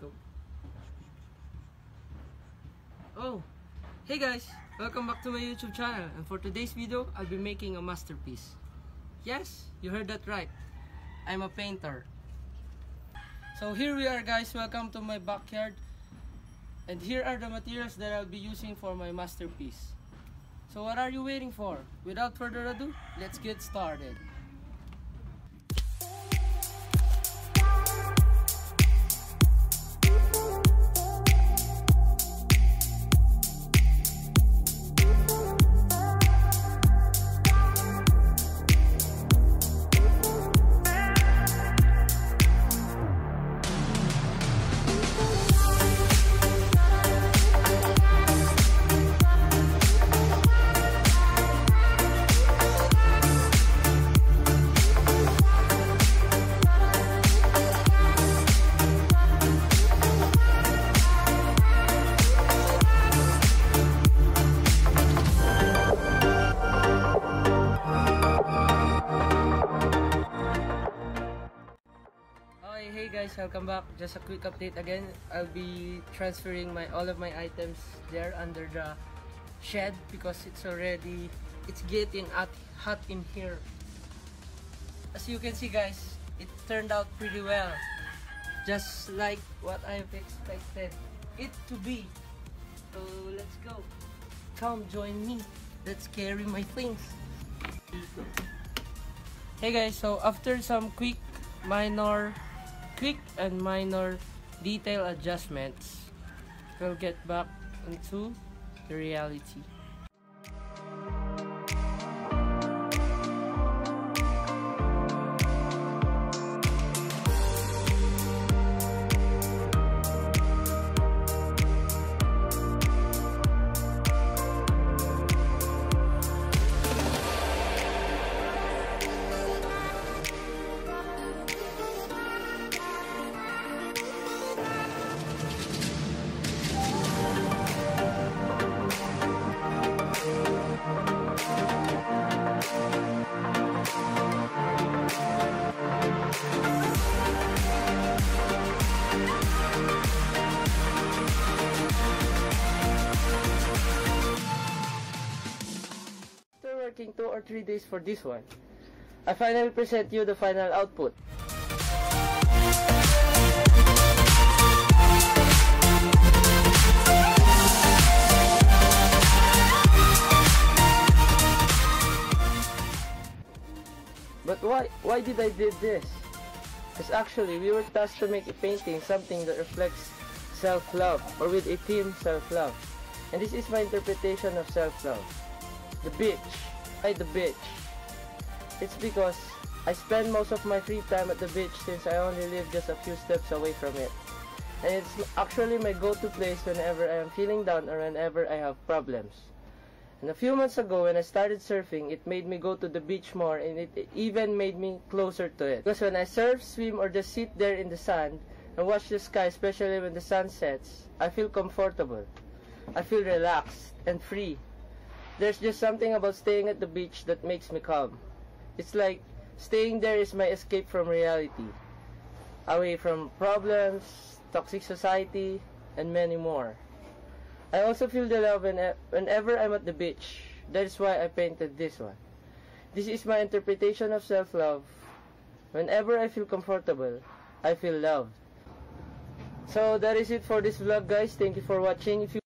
Go. Oh, hey guys! Welcome back to my YouTube channel and for today's video, I'll be making a masterpiece. Yes, you heard that right. I'm a painter. So here we are guys, welcome to my backyard. And here are the materials that I'll be using for my masterpiece. So what are you waiting for? Without further ado, let's get started. Guys, welcome back. Just a quick update again. I'll be transferring my all of my items there under the shed because it's already it's getting hot, hot in here. As you can see guys, it turned out pretty well. Just like what I've expected it to be. So let's go. Come join me. Let's carry my things. Hey guys, so after some quick minor quick and minor detail adjustments, we'll get back into the reality. Working two or three days for this one, I finally present you the final output. But why why did I did this? Because actually we were tasked to make a painting something that reflects self-love or with a theme self-love. And this is my interpretation of self-love. The beach. Why the beach? It's because I spend most of my free time at the beach since I only live just a few steps away from it. And it's actually my go-to place whenever I am feeling down or whenever I have problems. And a few months ago when I started surfing, it made me go to the beach more and it even made me closer to it. Because when I surf, swim, or just sit there in the sand and watch the sky, especially when the sun sets, I feel comfortable. I feel relaxed and free. There's just something about staying at the beach that makes me calm. It's like staying there is my escape from reality. Away from problems, toxic society, and many more. I also feel the love whenever I'm at the beach. That is why I painted this one. This is my interpretation of self-love. Whenever I feel comfortable, I feel loved. So that is it for this vlog guys. Thank you for watching. If you